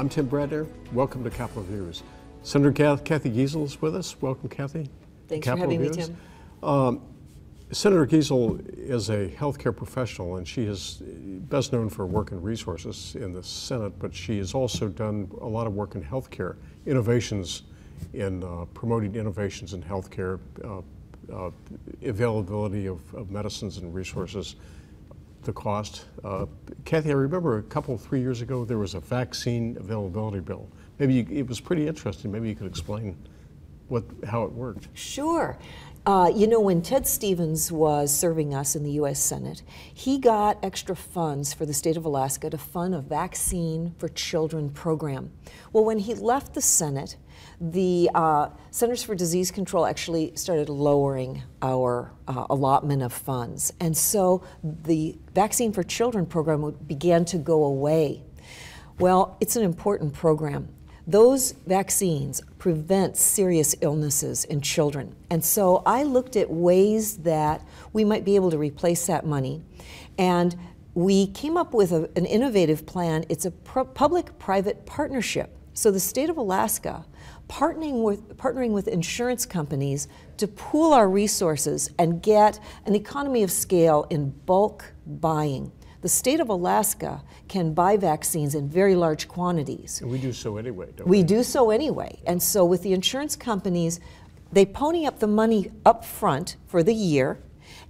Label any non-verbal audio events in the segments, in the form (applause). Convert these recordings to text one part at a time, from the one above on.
I'm Tim Bradner. Welcome to Capitol Views. Senator Cathy Giessel is with us. Welcome, Cathy. Thanks for having Views. me, Tim. Um, Senator Giessel is a healthcare professional, and she is best known for work in resources in the Senate, but she has also done a lot of work in healthcare, innovations in uh, promoting innovations in healthcare, uh, uh, availability of, of, medicines and resources, the cost. Uh, Cathy, I remember a couple, three years ago, there was a vaccine availability bill. Maybe you, it was pretty interesting. Maybe you could explain what, how it worked. Sure. Uh, you know, when Ted Stevens was serving us in the U.S. Senate, he got extra funds for the state of Alaska to fund a vaccine for children program. Well, when he left the Senate, the uh, Centers for Disease Control actually started lowering our uh, allotment of funds. And so the Vaccine for Children program began to go away. Well, it's an important program. Those vaccines prevent serious illnesses in children. And so I looked at ways that we might be able to replace that money. And we came up with a, an innovative plan. It's a public private partnership. So the state of Alaska partnering with, partnering with insurance companies to pool our resources and get an economy of scale in bulk buying. The state of Alaska can buy vaccines in very large quantities. And we do so anyway, don't we? We do so anyway. And so with the insurance companies, they pony up the money up front for the year,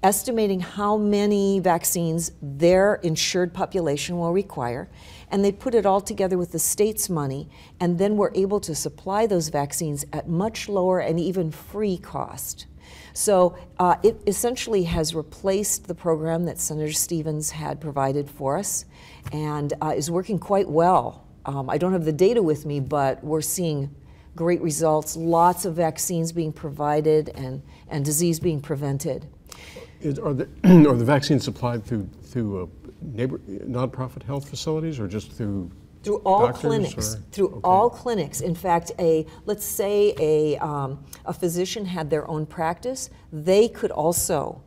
estimating how many vaccines their insured population will require, and they put it all together with the state's money, and then we're able to supply those vaccines at much lower and even free cost. So uh, it essentially has replaced the program that Senator Stevens had provided for us and uh, is working quite well. Um, I don't have the data with me, but we're seeing great results, lots of vaccines being provided and, and disease being prevented. Is, are, the, (clears throat) are the vaccines supplied through, through uh, neighbor, nonprofit health facilities or just through through all clinics, or- through okay. all clinics. In fact, a let's say a um, a physician had their own practice, they could also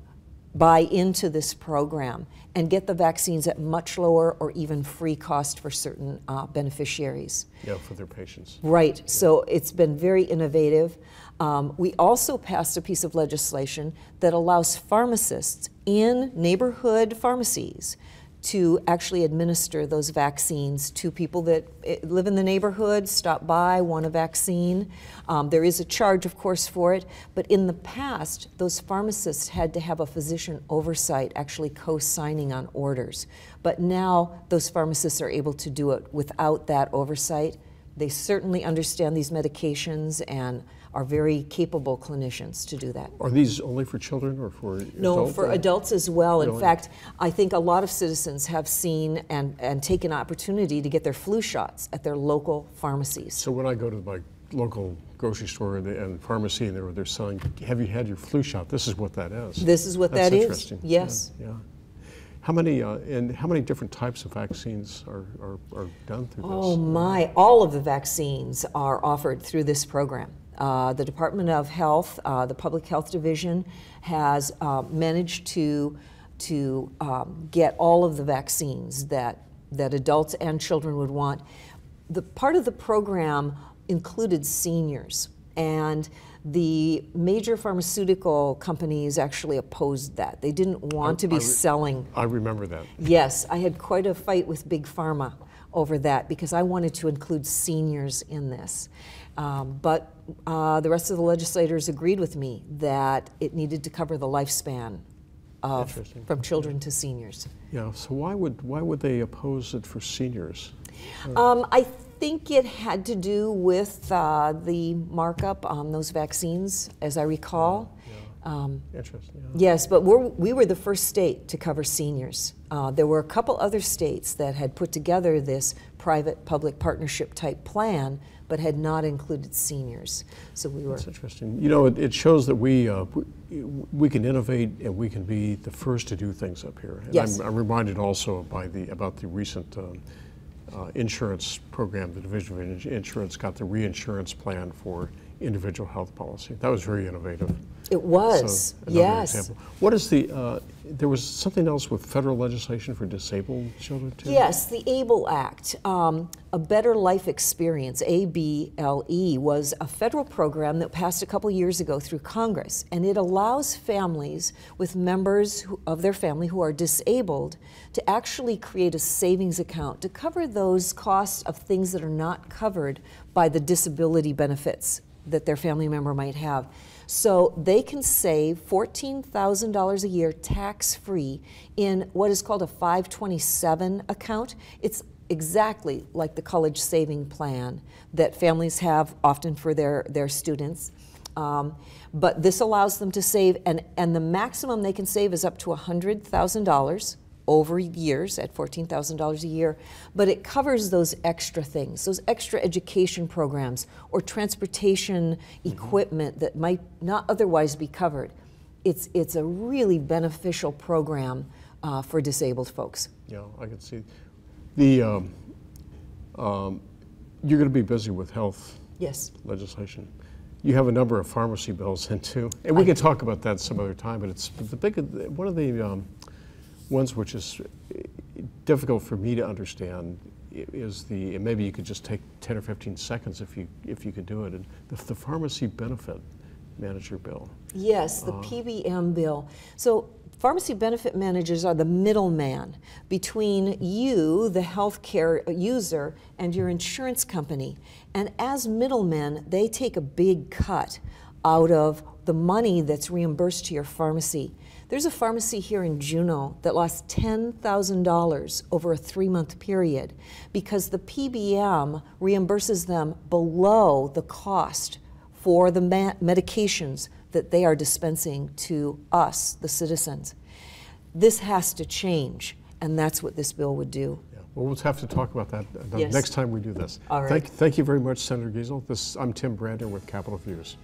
buy into this program and get the vaccines at much lower or even free cost for certain uh, beneficiaries. yeah, for their patients? Right. So it's been very innovative. Um, we also passed a piece of legislation that allows pharmacists in neighborhood pharmacies to actually administer those vaccines to people that eh, live in the neighborhood, stop by, want a vaccine. Um, there is a charge, of course, for it, but in the past, those pharmacists had to have a physician oversight, actually co signing on orders. But now, those pharmacists are able to do it without that oversight. They certainly understand these medications and are very capable clinicians to do that. Are these only for children or for No, for adults as well. In fact, I think a lot of citizens have seen and, and taken opportunity to get their flu shots at their local pharmacies. So when I go to my local grocery store and, and pharmacy and they're, they're selling, have you had your flu shot? This is what that is. This is what That's that is. interesting. Yes. Yeah. yeah. How many uh, and how many different types of vaccines are, are, are done through Oh this? my, all of the vaccines are offered through this program. Uh, the Department of Health, uh, the Public Health Division, has uh, managed to, to um, get all of the vaccines that, that adults and children would want. The part of the program included seniors, and the major pharmaceutical companies actually opposed that. They didn't want to be I selling I remember that. Yes, I had quite a fight with Big Pharma over that because I wanted to include seniors in this. Um, but uh, the rest of the legislators agreed with me that it needed to cover the lifespan of from children to seniors. Yeah. So why would why would they oppose it for seniors? Um, I think it had to do with uh, the markup on those vaccines, as I recall. Um, Interesting. Yeah. Yes, but we're, we were the first state to cover seniors. Uh, there were a couple other states that had put together this private public partnership type plan, but had not included seniors. So we were. That's interesting. You know, it, it shows that we, uh, we we can innovate and we can be the first to do things up here. And Yes. I'm, I'm reminded also by the about the recent um, Uh, insurance program. The Division of Insurance got the reinsurance plan for individual health policy. That was very innovative. It was, So, yes. example. What is the, uh, there was something else with federal legislation for disabled children too? Yes, the ABLE Act, um, A Better Life Experience, ABLE, E, was a federal program that passed a couple years ago through Congress, and it allows families with members who, of their family who are disabled to actually create a savings account to cover those costs of things that are not covered by the disability benefits that their family member might have. So they can save $14,000 a year tax free in what is called a 527 account. It's exactly like the college saving plan that families have often for their, their students. Um, but this allows them to save, and, and the maximum they can save is up to $100,000 over years at $14,000 a year, but it covers those extra things, those extra education programs or transportation equipment that might not otherwise be covered. It's, it's a really beneficial program uh, for disabled folks. Yeah, I can see. The, um, um, you're going to be busy with health Yes. legislation. You have a number of pharmacy bills in too, and we can talk about that some other time. But it's the big one of the um, ones which is uh, difficult for me to understand is the and maybe you could just take 10 or 15 seconds if you if you could do it. And the, the pharmacy benefit manager bill. Yes, the uh, PBM bill. So pharmacy benefit managers are the middleman between you, the healthcare user, and your insurance company. And as middlemen, they take a big cut out of the money that's reimbursed to your pharmacy. There's a pharmacy here in Juneau that lost $10,000 over a three month period because the PBM reimburses them below the cost for the ma- medications that they are dispensing to us, the citizens. This has to change, and that's what this bill would do. Yeah. Well, we'll have to talk about that Yes. next time we do this. All right. Thank, thank you very much, Senator Giessel. This, I'm Tim Bradner with Capitol Views.